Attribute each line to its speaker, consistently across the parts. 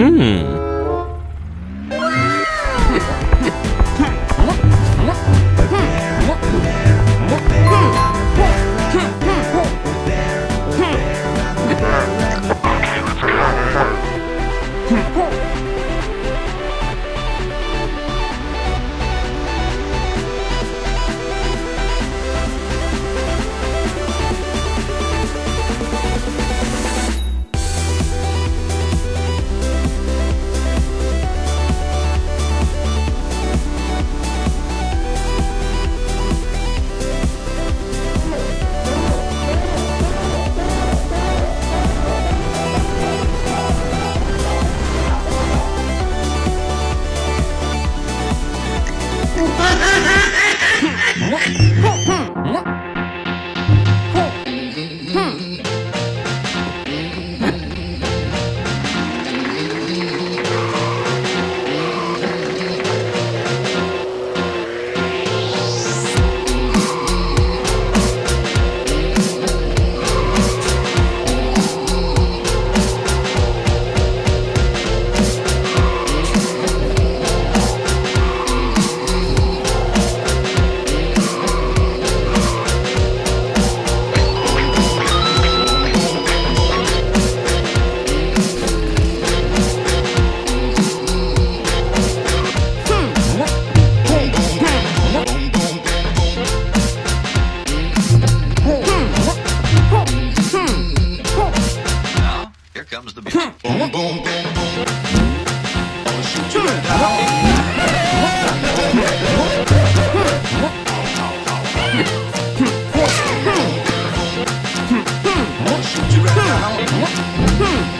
Speaker 1: Hmm. Hmm.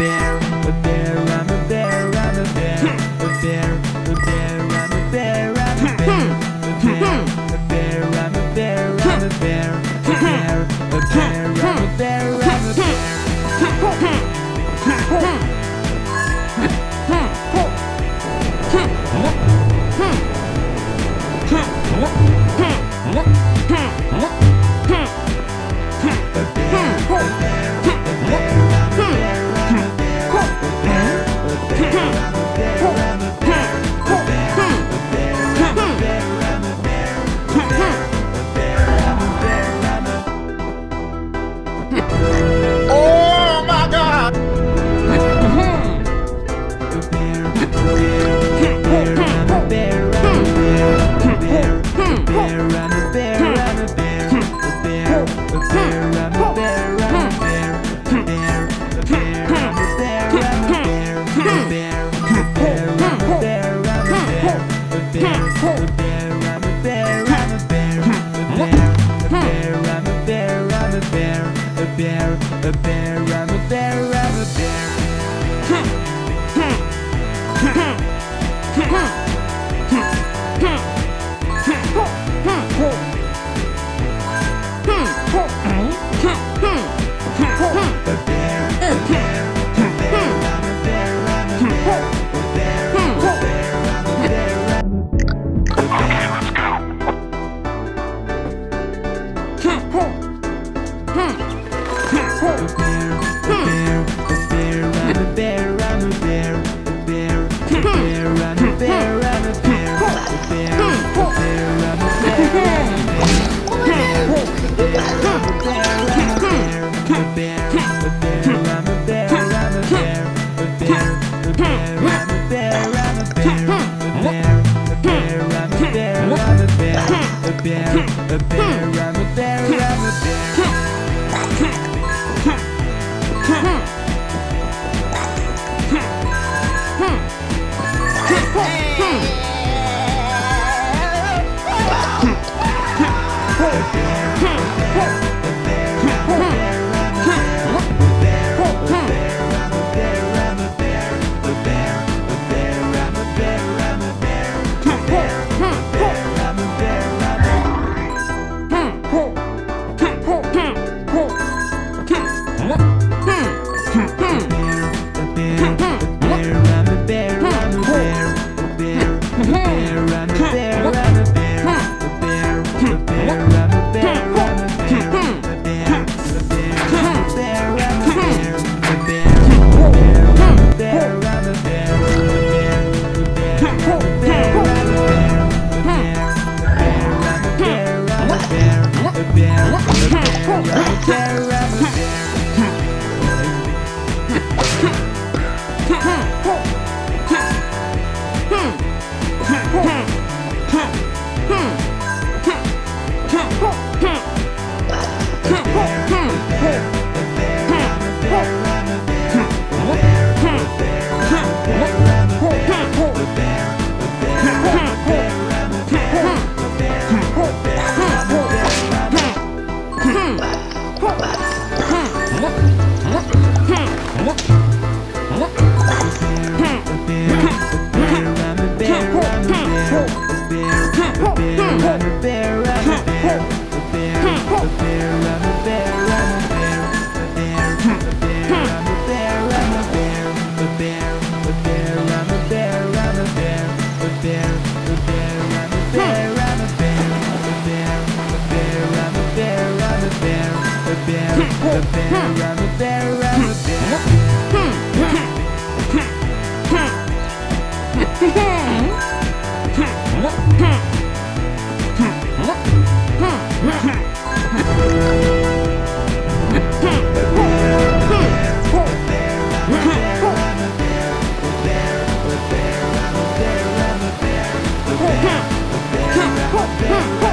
Speaker 1: Yeah. What?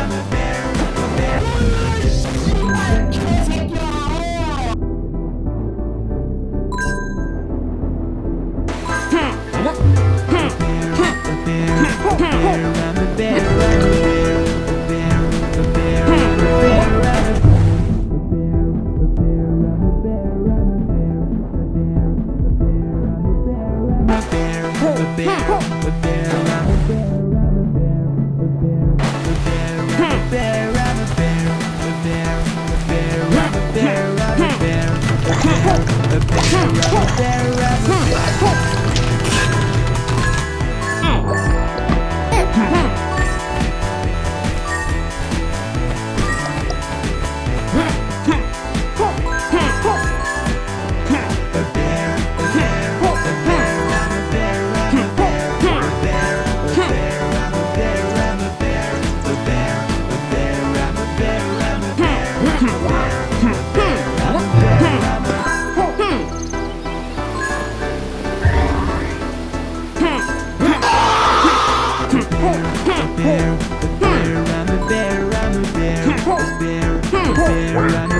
Speaker 1: bear, bear, I'm a bear, I'm a bear, a bear, a bear, I'm a bear.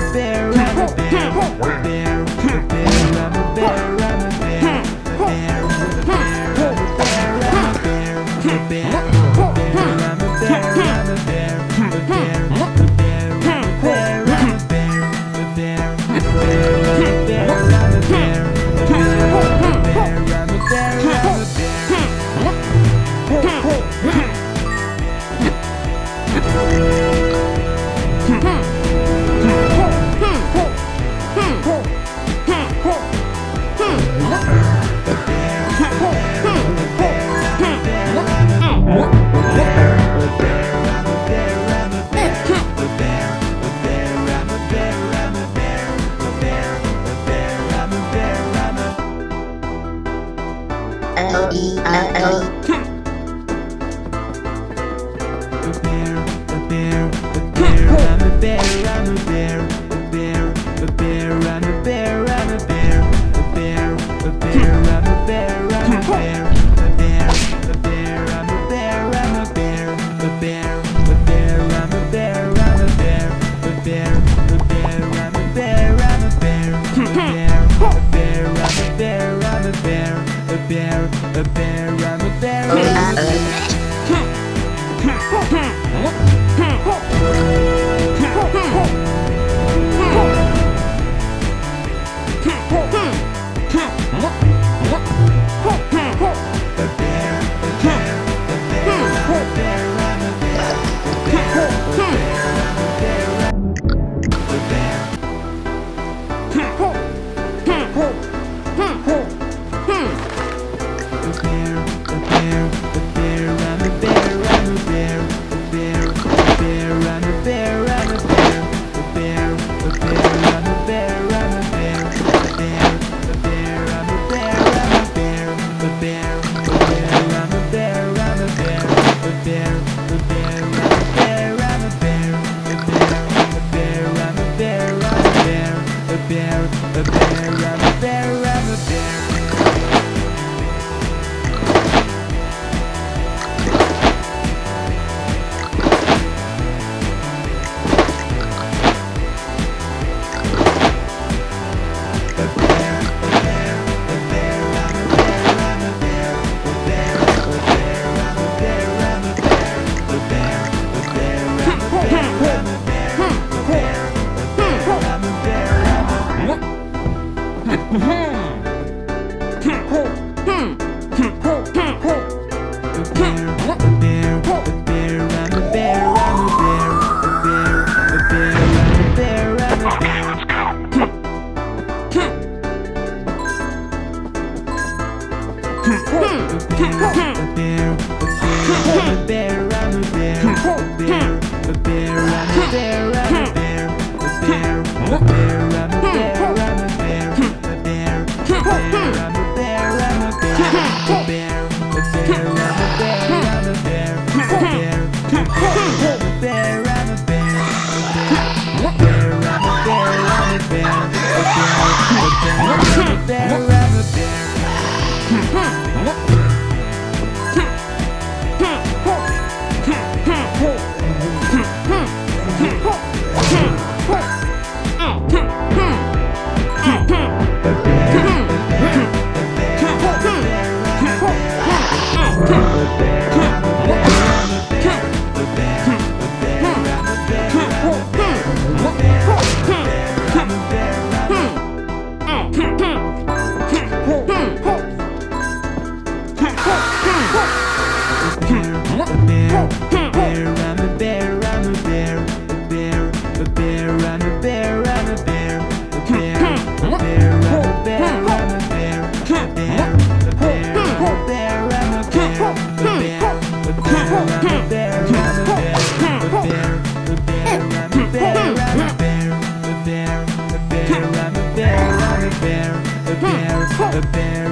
Speaker 1: clear. bear, I'm a bear, hmm. bear. Hmm.
Speaker 2: the bear